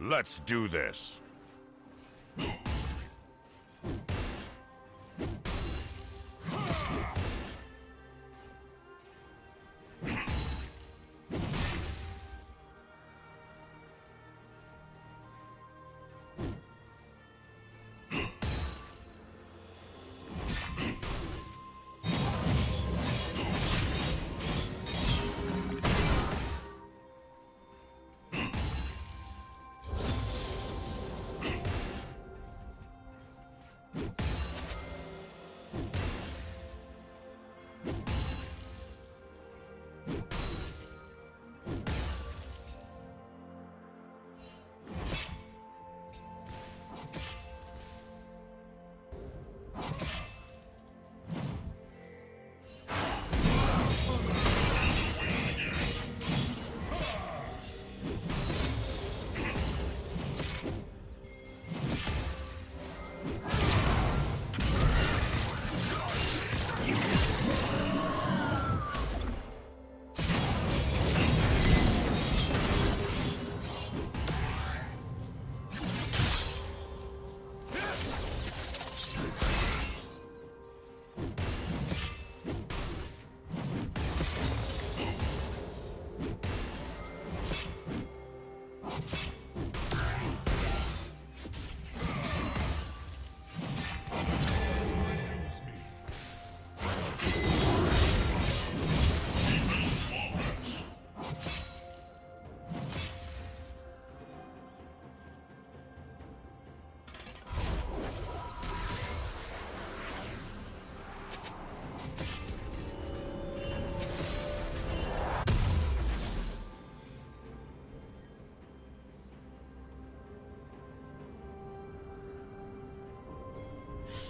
Let's do this.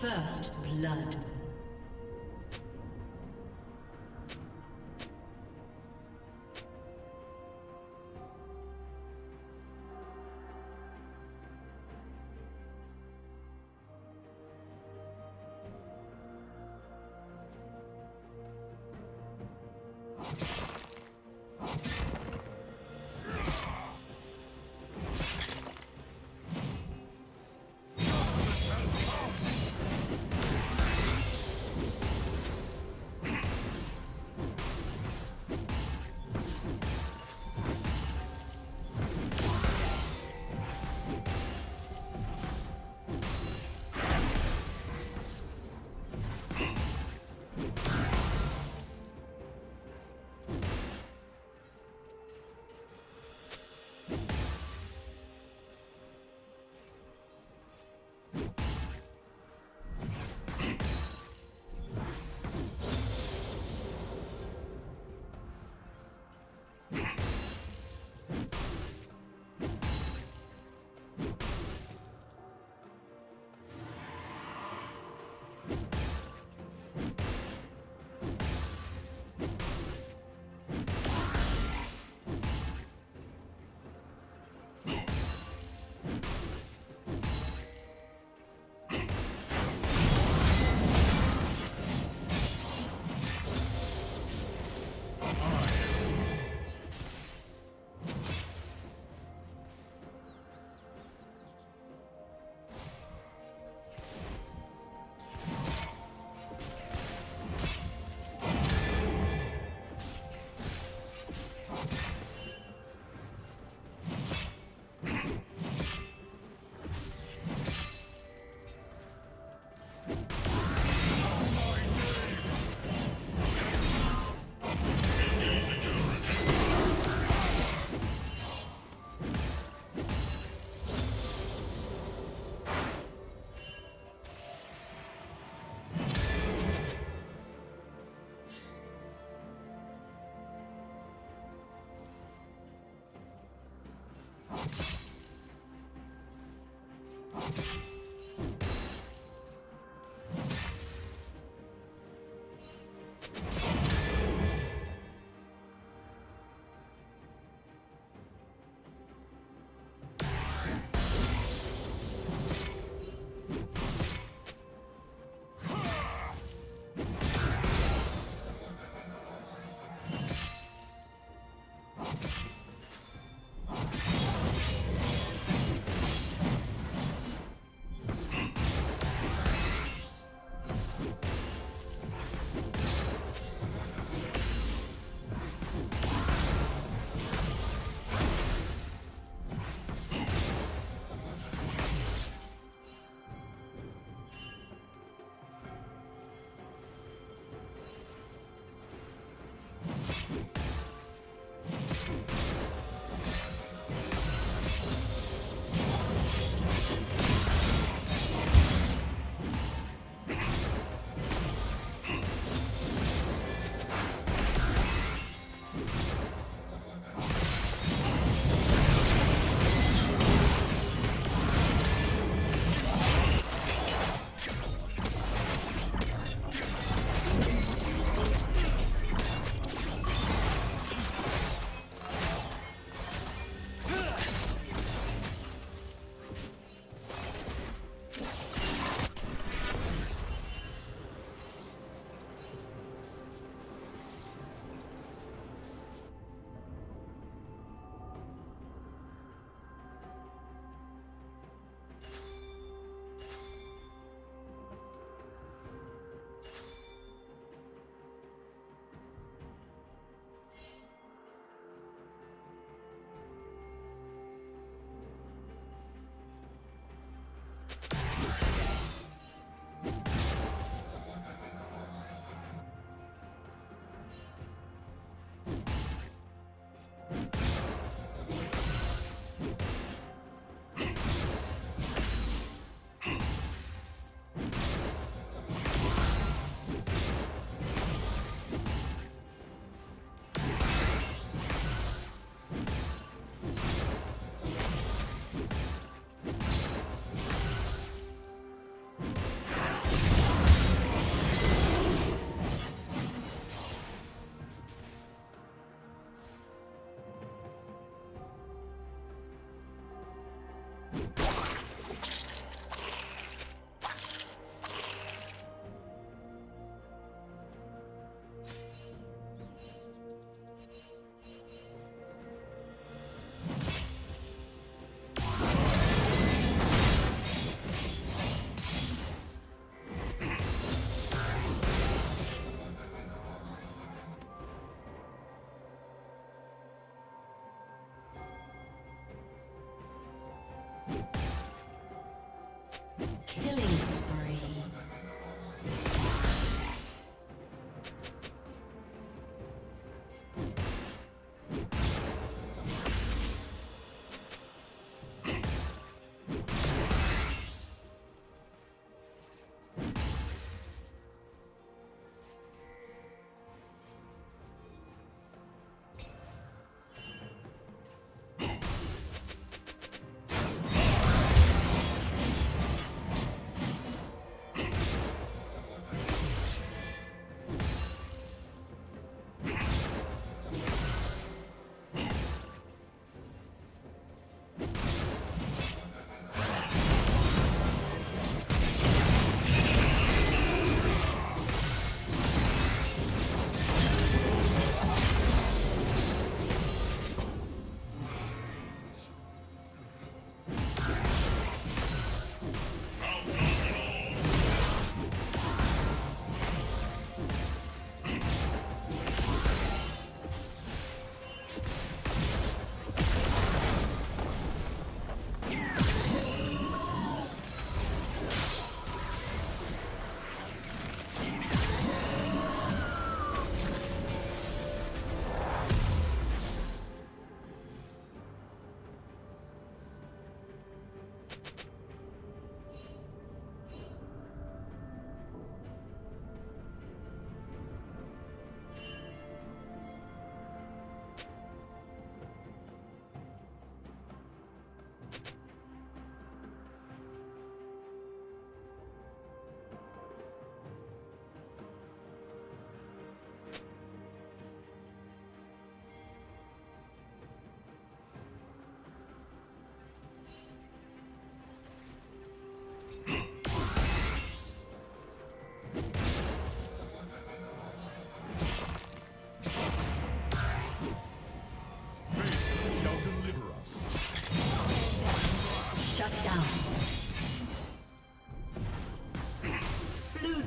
First blood.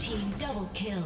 Team double kill.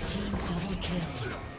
Shut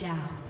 down.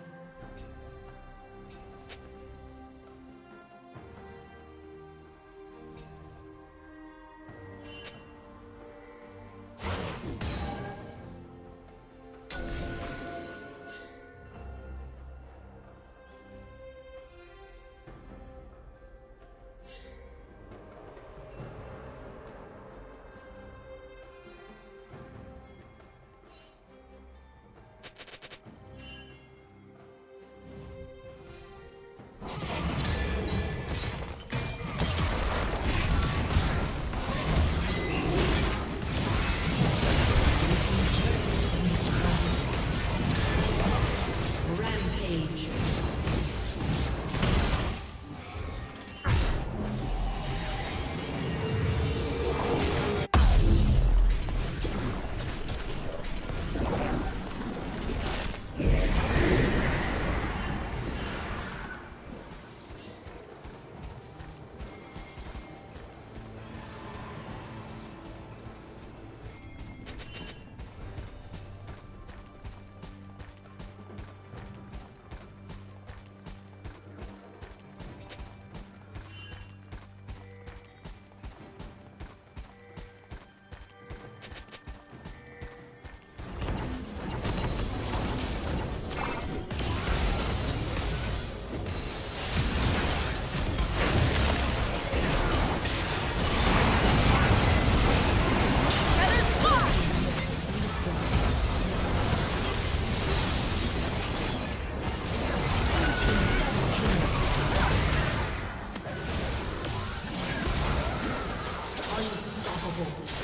Unstoppable.